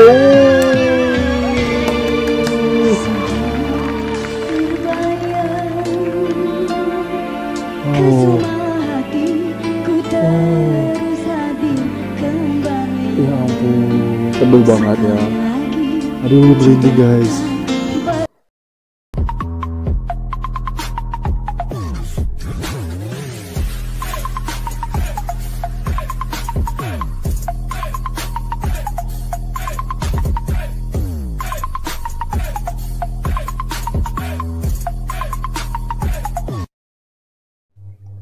Oh. Ya ampun, tebel banget ya. Aduh, berhenti guys.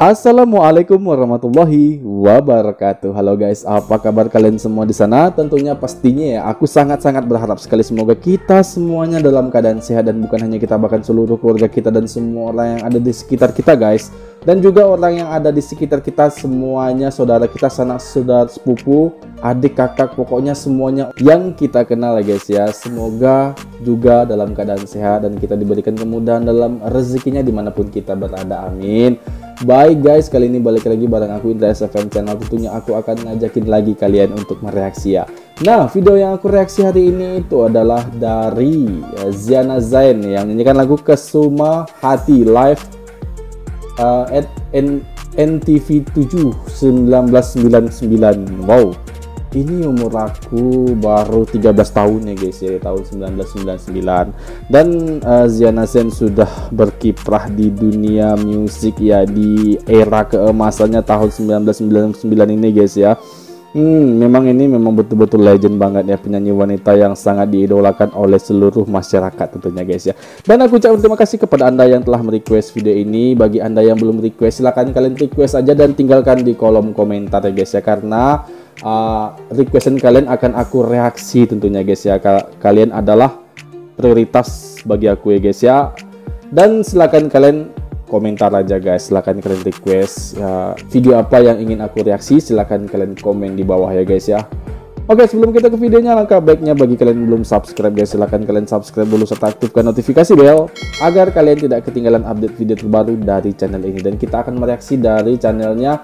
Assalamualaikum warahmatullahi wabarakatuh. Halo guys, apa kabar kalian semua di sana? Tentunya pastinya ya, aku sangat-sangat berharap sekali semoga kita semuanya dalam keadaan sehat dan bukan hanya kita bahkan seluruh keluarga kita dan semua orang yang ada di sekitar kita guys. Dan juga orang yang ada di sekitar kita semuanya, saudara kita, sanak saudara sepupu, adik kakak, pokoknya semuanya yang kita kenal ya guys ya. Semoga juga dalam keadaan sehat dan kita diberikan kemudahan dalam rezekinya di mana pun kita berada. Amin. Baik guys, kali ini balik lagi bareng aku Indra SFM channel. Tentunya aku akan ngajakin lagi kalian untuk mereaksi ya. Nah, video yang aku reaksi hari ini itu adalah dari uh, Ziana Zain Yang nyanyikan lagu Kesuma Hati live uh, at N NTV 7 1999 Wow, ini umur aku baru 13 tahun ya guys ya tahun 1999 dan uh, Ziana Zen sudah berkiprah di dunia musik ya di era keemasannya tahun 1999 ini guys ya Hmm, memang ini memang betul-betul legend banget ya penyanyi wanita yang sangat diidolakan oleh seluruh masyarakat tentunya guys ya. Dan aku ucapkan terima kasih kepada Anda yang telah merequest video ini. Bagi Anda yang belum request silahkan kalian request aja dan tinggalkan di kolom komentar ya guys ya karena uh, requestan kalian akan aku reaksi tentunya guys ya. Kalian adalah prioritas bagi aku ya guys ya. Dan silakan kalian komentar aja guys. Silakan kalian request ya, video apa yang ingin aku reaksi silakan kalian komen di bawah ya guys ya. Oke sebelum kita ke videonya langkah baiknya bagi kalian belum subscribe guys silahkan kalian subscribe dulu serta aktifkan notifikasi bell agar kalian tidak ketinggalan update video terbaru dari channel ini. Dan kita akan mereaksi dari channelnya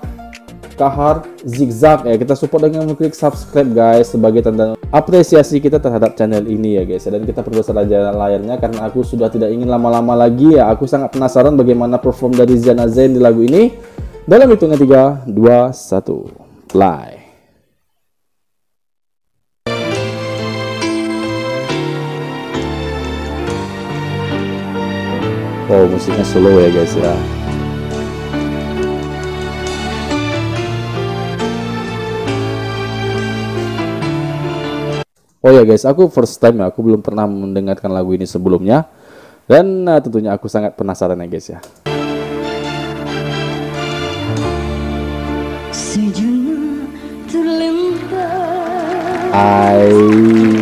Kahar Zigzag. Ya kita support dengan mengklik subscribe guys sebagai tanda apresiasi kita terhadap channel ini ya guys. Dan kita perbesar aja layarnya karena aku sudah tidak ingin lama-lama lagi ya. Aku sangat penasaran bagaimana perform dari Ziana Zain di lagu ini. Dalam hitungan 3 2 1 play. Oh musiknya slow ya guys ya Oh ya guys, aku first time ya, aku belum pernah mendengarkan lagu ini sebelumnya. Dan uh, tentunya aku sangat penasaran ya guys ya. I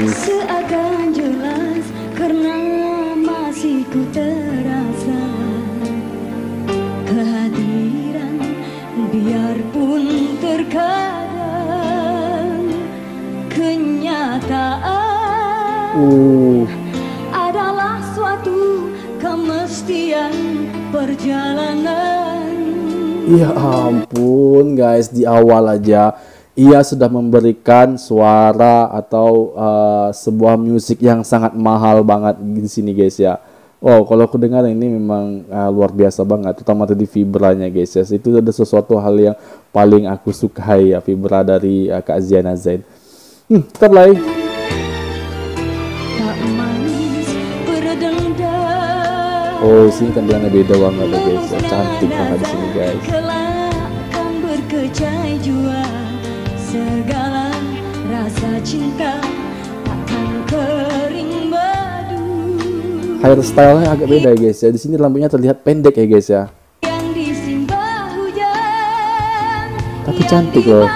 Ya ampun guys, di awal aja ia sudah memberikan suara atau uh, sebuah musik yang sangat mahal banget di sini guys ya. Oh, kalau aku dengar ini memang uh, luar biasa banget, terutama tadi vibranya guys ya. Itu ada sesuatu hal yang paling aku sukai ya, vibra dari uh, Kak Ziana Zain. Hmm, kita mulai. Oh, sini tampilannya beda banget ya guys. Ya, cantik banget di sini guys. Segala rasa cinta Hairstyle-nya agak beda guys ya. Di sini lampunya terlihat pendek ya guys ya. Tapi cantik loh.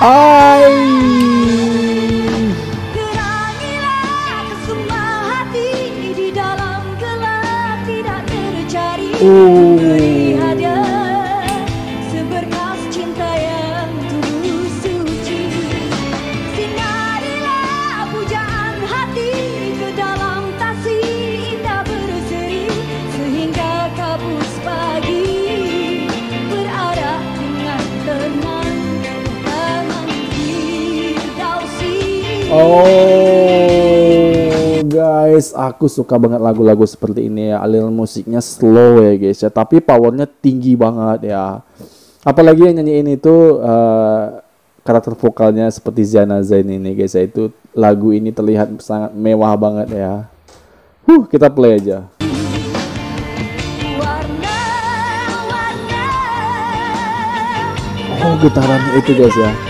Ay. Oh. Guys, aku suka banget lagu-lagu seperti ini ya. Aliran musiknya slow ya guys ya, tapi powernya tinggi banget ya. Apalagi yang nyanyiin itu uh, karakter vokalnya seperti Ziana Zain ini guys ya. Itu lagu ini terlihat sangat mewah banget ya. Huh, kita play aja. Oh, getarannya itu guys ya.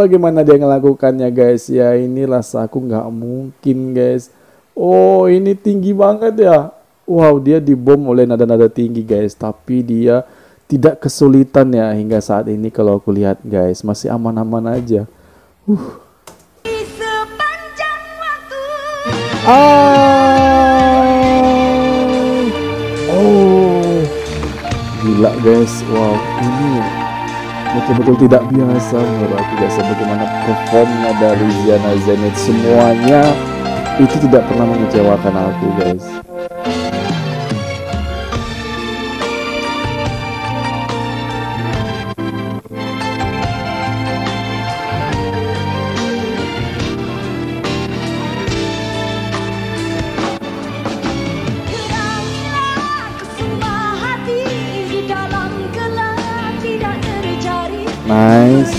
bagaimana dia ngelakukannya guys ya? Ini rasa aku nggak mungkin guys. Oh ini tinggi banget ya. Wow dia dibom oleh nada-nada tinggi guys. Tapi dia tidak kesulitan ya hingga saat ini kalau aku lihat guys masih aman-aman aja. Uh. Ah. Oh. Gila guys. Wow ini betul-betul tidak biasa menurut aku guys bagaimana performnya dari Ziana Zenit semuanya itu tidak pernah mengecewakan aku guys Nice.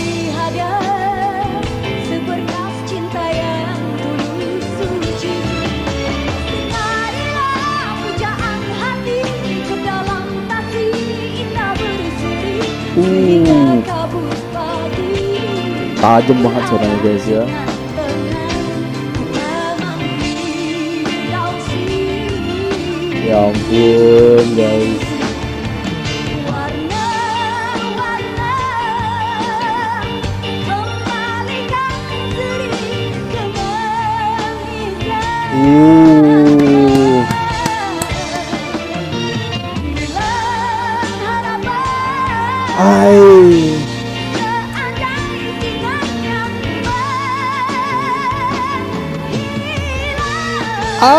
Uh. Tajam banget suaranya guys ya. Ya ampun guys. Uh. Hai. Ah.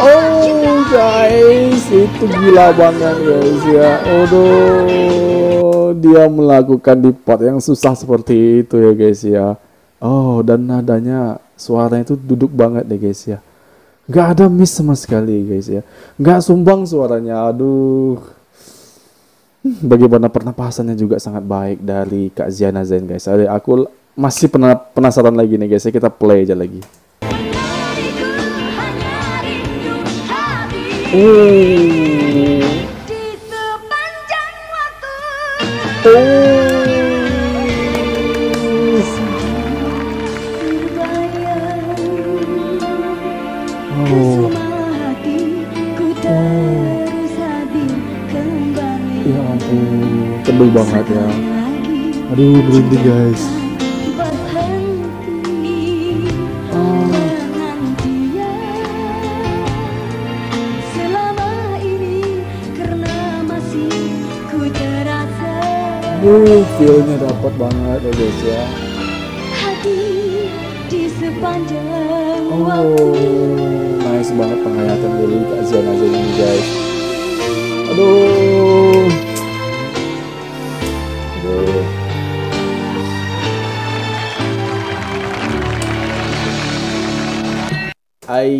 Oh guys, itu gila banget guys ya. Aduh, dia melakukan di part yang susah seperti itu ya guys ya. Oh, dan nadanya suaranya itu duduk banget deh guys ya. Gak ada miss sama sekali guys ya. Gak sumbang suaranya. Aduh. Bagaimana pernapasannya juga sangat baik dari Kak Ziana Zain guys. Jadi aku masih penasaran lagi nih guys ya. Kita play aja lagi. Oh. Oh. Ya ampun, tebel banget ya. Aduh, berhenti guys. Uh, feelnya dapat banget ya guys ya. Oh, nice banget penghayatan dari Kak Zain ini guys. Aduh. Aduh. Ai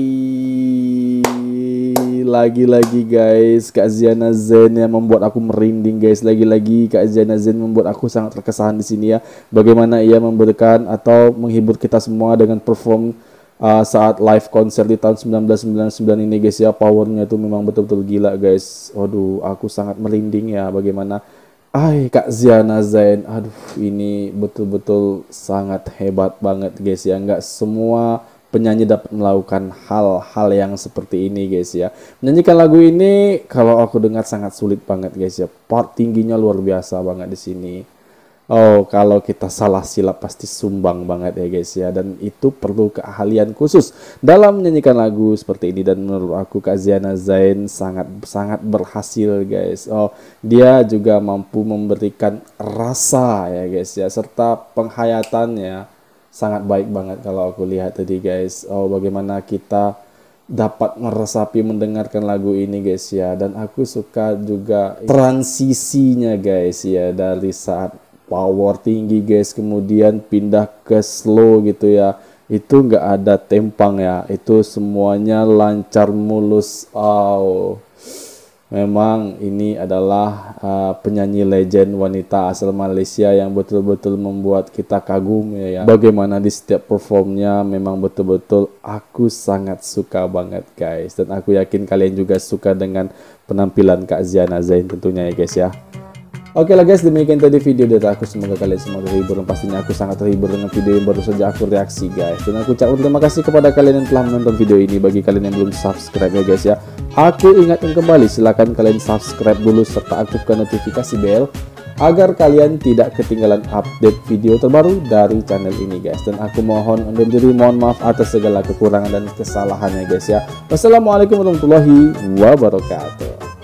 lagi-lagi guys Kak Ziana Zen yang membuat aku merinding guys lagi-lagi Kak Ziana Zen membuat aku sangat terkesan di sini ya bagaimana ia memberikan atau menghibur kita semua dengan perform uh, saat live konser di tahun 1999 ini guys ya powernya itu memang betul-betul gila guys waduh aku sangat merinding ya bagaimana Ay Kak Ziana Zain aduh ini betul-betul sangat hebat banget guys ya nggak semua penyanyi dapat melakukan hal-hal yang seperti ini guys ya. Menyanyikan lagu ini kalau aku dengar sangat sulit banget guys ya. Part tingginya luar biasa banget di sini. Oh, kalau kita salah silap pasti sumbang banget ya guys ya dan itu perlu keahlian khusus dalam menyanyikan lagu seperti ini dan menurut aku Kak Ziana Zain sangat sangat berhasil guys. Oh, dia juga mampu memberikan rasa ya guys ya serta penghayatannya sangat baik banget kalau aku lihat tadi guys. Oh, bagaimana kita dapat meresapi mendengarkan lagu ini guys ya dan aku suka juga transisinya guys ya dari saat power tinggi guys. Kemudian pindah ke slow gitu ya. Itu nggak ada tempang ya. Itu semuanya lancar mulus. Oh memang ini adalah uh, penyanyi legend wanita asal Malaysia yang betul-betul membuat kita kagum ya, ya. Bagaimana di setiap performnya memang betul-betul aku sangat suka banget guys. Dan aku yakin kalian juga suka dengan penampilan Kak Ziana Zain tentunya ya guys ya Oke lah guys, demikian tadi video dari aku. Semoga kalian semua terhibur dan pastinya aku sangat terhibur dengan video yang baru saja aku reaksi guys. Dan aku ucapkan terima kasih kepada kalian yang telah menonton video ini. Bagi kalian yang belum subscribe ya guys ya, aku ingatkan kembali silahkan kalian subscribe dulu serta aktifkan notifikasi bell agar kalian tidak ketinggalan update video terbaru dari channel ini guys dan aku mohon undur diri mohon maaf atas segala kekurangan dan kesalahannya guys ya wassalamualaikum warahmatullahi wabarakatuh